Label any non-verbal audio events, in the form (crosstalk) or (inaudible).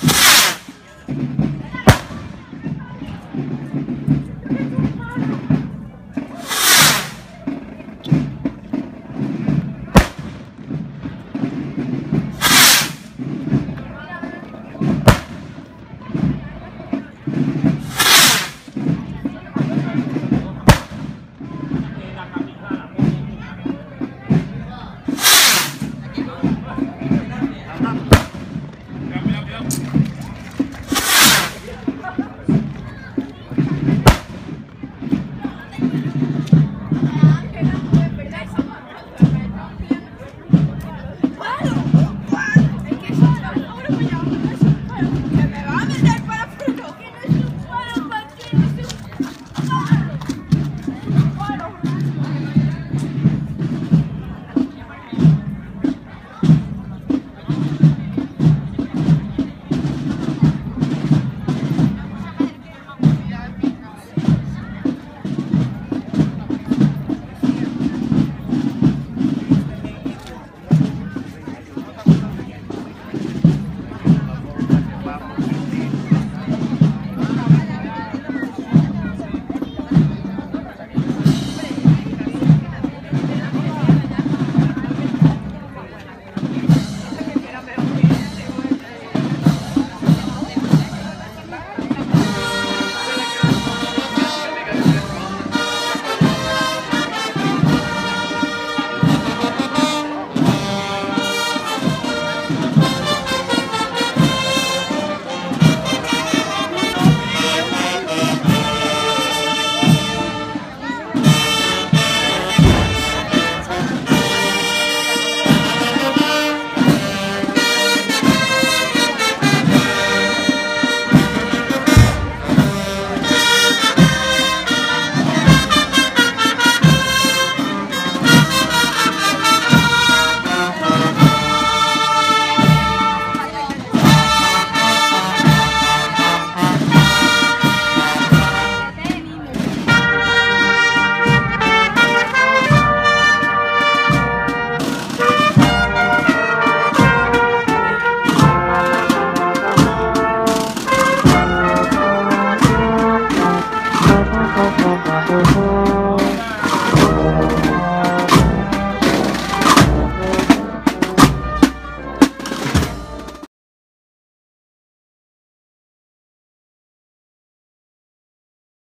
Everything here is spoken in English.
you (laughs)